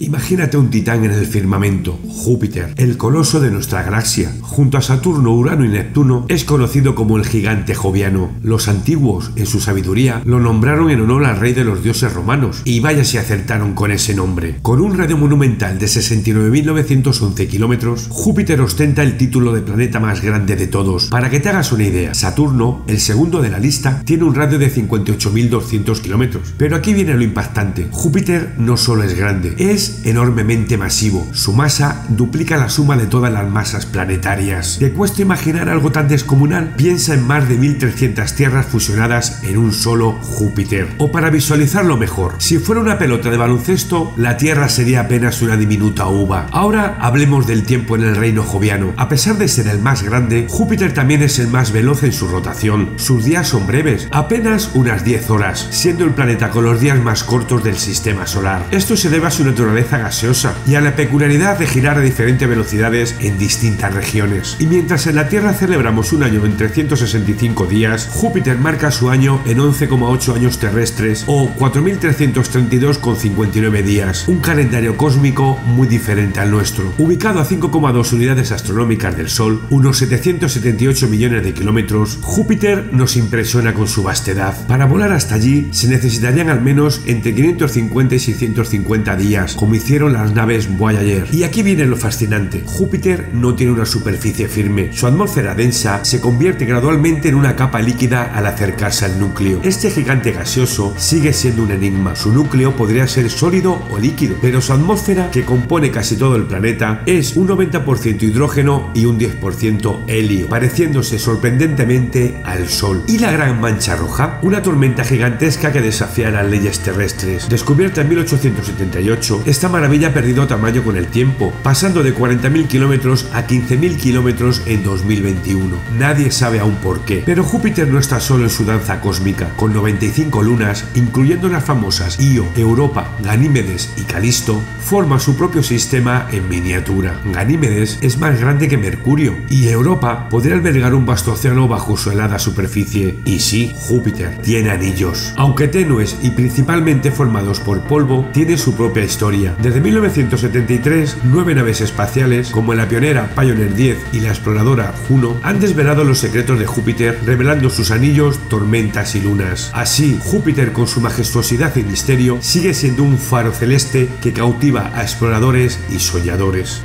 Imagínate un titán en el firmamento, Júpiter, el coloso de nuestra galaxia. Junto a Saturno, Urano y Neptuno es conocido como el gigante joviano. Los antiguos, en su sabiduría, lo nombraron en honor al rey de los dioses romanos, y vaya si acertaron con ese nombre. Con un radio monumental de 69.911 kilómetros, Júpiter ostenta el título de planeta más grande de todos. Para que te hagas una idea, Saturno, el segundo de la lista, tiene un radio de 58.200 kilómetros. Pero aquí viene lo impactante. Júpiter no solo es grande, es enormemente masivo. Su masa duplica la suma de todas las masas planetarias. ¿Te cuesta imaginar algo tan descomunal? Piensa en más de 1300 tierras fusionadas en un solo Júpiter. O para visualizarlo mejor, si fuera una pelota de baloncesto, la Tierra sería apenas una diminuta uva. Ahora hablemos del tiempo en el reino joviano. A pesar de ser el más grande, Júpiter también es el más veloz en su rotación. Sus días son breves, apenas unas 10 horas, siendo el planeta con los días más cortos del sistema solar. Esto se debe a su naturaleza gaseosa y a la peculiaridad de girar a diferentes velocidades en distintas regiones. Y mientras en la Tierra celebramos un año en 365 días, Júpiter marca su año en 11,8 años terrestres o 4.332,59 días, un calendario cósmico muy diferente al nuestro. Ubicado a 5,2 unidades astronómicas del Sol, unos 778 millones de kilómetros, Júpiter nos impresiona con su vastedad. Para volar hasta allí se necesitarían al menos entre 550 y 650 días, como hicieron las naves Voyager. Y aquí viene lo fascinante. Júpiter no tiene una superficie firme. Su atmósfera densa se convierte gradualmente en una capa líquida al acercarse al núcleo. Este gigante gaseoso sigue siendo un enigma. Su núcleo podría ser sólido o líquido, pero su atmósfera, que compone casi todo el planeta, es un 90% hidrógeno y un 10% helio, pareciéndose sorprendentemente al Sol. ¿Y la gran mancha roja? Una tormenta gigantesca que desafía las leyes terrestres. Descubierta en 1878, esta maravilla ha perdido tamaño con el tiempo, pasando de 40.000 kilómetros a 15.000 kilómetros en 2021. Nadie sabe aún por qué, pero Júpiter no está solo en su danza cósmica. Con 95 lunas, incluyendo las famosas Io, Europa, Ganímedes y Calisto, forma su propio sistema en miniatura. Ganímedes es más grande que Mercurio y Europa podría albergar un vasto océano bajo su helada superficie. Y sí, Júpiter tiene anillos. Aunque tenues y principalmente formados por polvo, tiene su propia historia desde 1973, nueve naves espaciales, como la pionera Pioneer 10 y la exploradora Juno, han desvelado los secretos de Júpiter, revelando sus anillos, tormentas y lunas. Así, Júpiter, con su majestuosidad y misterio, sigue siendo un faro celeste que cautiva a exploradores y soñadores.